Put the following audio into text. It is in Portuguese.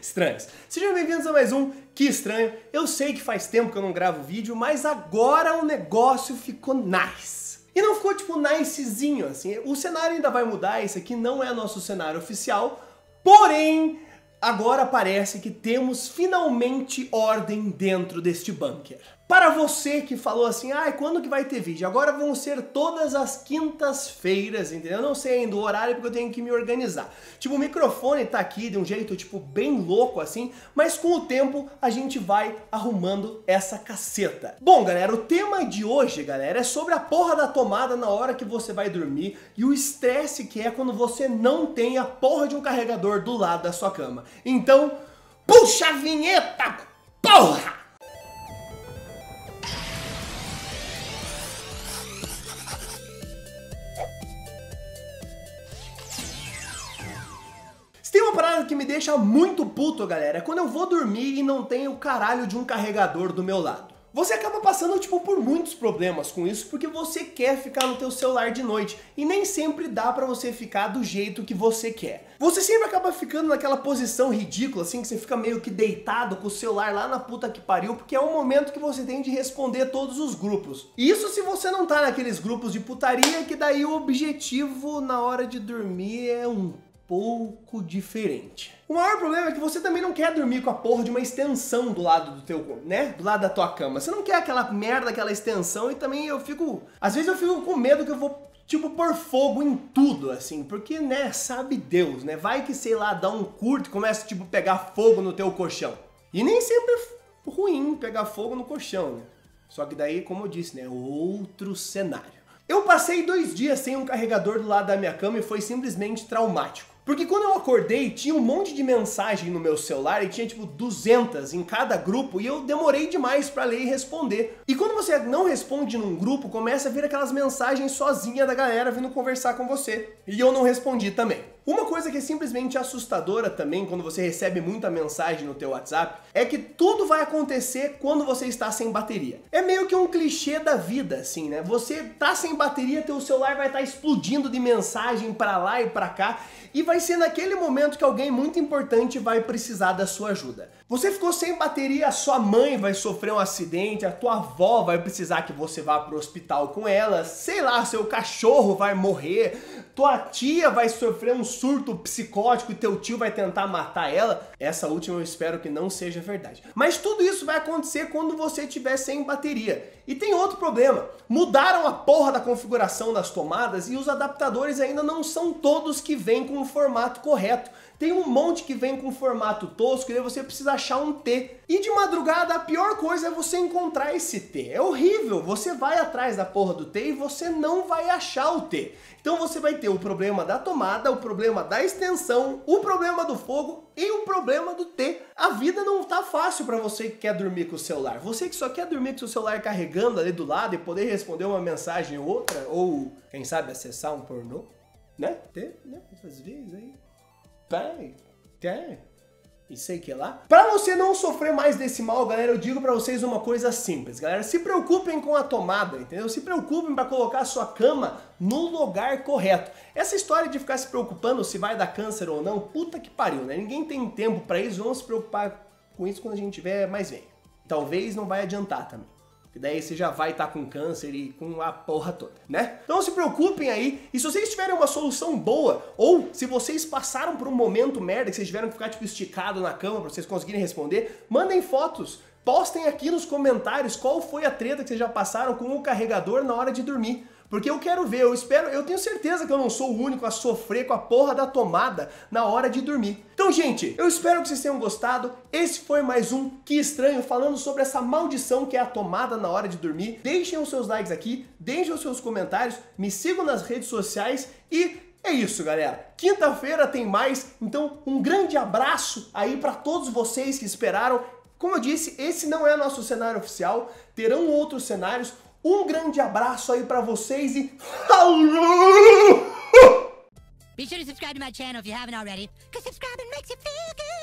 estranhos. Sejam bem-vindos a mais um Que Estranho. Eu sei que faz tempo que eu não gravo vídeo, mas agora o negócio ficou nice. E não ficou tipo nicezinho assim. O cenário ainda vai mudar, esse aqui não é nosso cenário oficial, porém agora parece que temos finalmente ordem dentro deste bunker. Para você que falou assim, ah, quando que vai ter vídeo? Agora vão ser todas as quintas-feiras, entendeu? Eu não sei ainda o horário porque eu tenho que me organizar. Tipo, o microfone tá aqui de um jeito, tipo, bem louco assim, mas com o tempo a gente vai arrumando essa caceta. Bom, galera, o tema de hoje, galera, é sobre a porra da tomada na hora que você vai dormir e o estresse que é quando você não tem a porra de um carregador do lado da sua cama. Então, puxa a vinheta, porra! Que me deixa muito puto, galera, é quando eu vou dormir e não tenho o caralho de um carregador do meu lado. Você acaba passando tipo por muitos problemas com isso porque você quer ficar no teu celular de noite e nem sempre dá para você ficar do jeito que você quer. Você sempre acaba ficando naquela posição ridícula assim que você fica meio que deitado com o celular lá na puta que pariu, porque é o momento que você tem de responder todos os grupos. Isso se você não tá naqueles grupos de putaria que daí o objetivo na hora de dormir é um pouco diferente. O maior problema é que você também não quer dormir com a porra de uma extensão do lado do teu, né? Do lado da tua cama. Você não quer aquela merda, aquela extensão e também eu fico, às vezes eu fico com medo que eu vou tipo pôr fogo em tudo assim, porque né, sabe Deus, né? Vai que sei lá, dá um curto começa tipo pegar fogo no teu colchão. E nem sempre é ruim pegar fogo no colchão, né? Só que daí, como eu disse, né, outro cenário. Eu passei dois dias sem um carregador do lado da minha cama e foi simplesmente traumático. Porque quando eu acordei, tinha um monte de mensagem no meu celular e tinha tipo 200 em cada grupo e eu demorei demais para ler e responder. E quando você não responde num grupo, começa a vir aquelas mensagens sozinha da galera vindo conversar com você. E eu não respondi também. Uma coisa que é simplesmente assustadora também quando você recebe muita mensagem no teu WhatsApp é que tudo vai acontecer quando você está sem bateria. É meio que um clichê da vida, assim, né? Você tá sem bateria, teu celular vai estar tá explodindo de mensagem para lá e para cá e vai ser naquele momento que alguém muito importante vai precisar da sua ajuda. Você ficou sem bateria, a sua mãe vai sofrer um acidente, a tua avó vai precisar que você vá pro hospital com ela, sei lá, seu cachorro vai morrer, tua tia vai sofrer um surto psicótico e teu tio vai tentar matar ela. Essa última eu espero que não seja verdade. Mas tudo isso vai acontecer quando você estiver sem bateria. E tem outro problema. Mudaram a porra da configuração das tomadas e os adaptadores ainda não são todos que vêm com o formato correto. Tem um monte que vem com formato tosco e você precisa achar um T. E de madrugada a pior coisa é você encontrar esse T. É horrível. Você vai atrás da porra do T e você não vai achar o T. Então você vai ter o problema da tomada, o problema da extensão, o problema do fogo e o problema do T. A vida não tá fácil para você que quer dormir com o celular. Você que só quer dormir com o celular carregando ali do lado e poder responder uma mensagem ou outra, ou quem sabe acessar um pornô, né? T, né? Às vezes aí tem, tem. E sei que lá. Para você não sofrer mais desse mal, galera, eu digo para vocês uma coisa simples, galera. Se preocupem com a tomada, entendeu? Se preocupem para colocar a sua cama no lugar correto. Essa história de ficar se preocupando se vai dar câncer ou não, puta que pariu, né? Ninguém tem tempo para isso. Vamos se preocupar com isso quando a gente tiver mais velho. Talvez não vai adiantar também. Que daí você já vai estar tá com câncer e com a porra toda, né? Então se preocupem aí, e se vocês tiverem uma solução boa, ou se vocês passaram por um momento merda que vocês tiveram que ficar tipo esticado na cama para vocês conseguirem responder, mandem fotos, postem aqui nos comentários qual foi a treta que vocês já passaram com o carregador na hora de dormir. Porque eu quero ver, eu espero, eu tenho certeza que eu não sou o único a sofrer com a porra da tomada na hora de dormir. Então, gente, eu espero que vocês tenham gostado. Esse foi mais um Que Estranho falando sobre essa maldição que é a tomada na hora de dormir. Deixem os seus likes aqui, deixem os seus comentários, me sigam nas redes sociais e é isso, galera. Quinta-feira tem mais, então um grande abraço aí para todos vocês que esperaram. Como eu disse, esse não é nosso cenário oficial, terão outros cenários. Um grande abraço aí para vocês e Be sure to subscribe to my channel if you haven't already, because subscribing makes you feel good.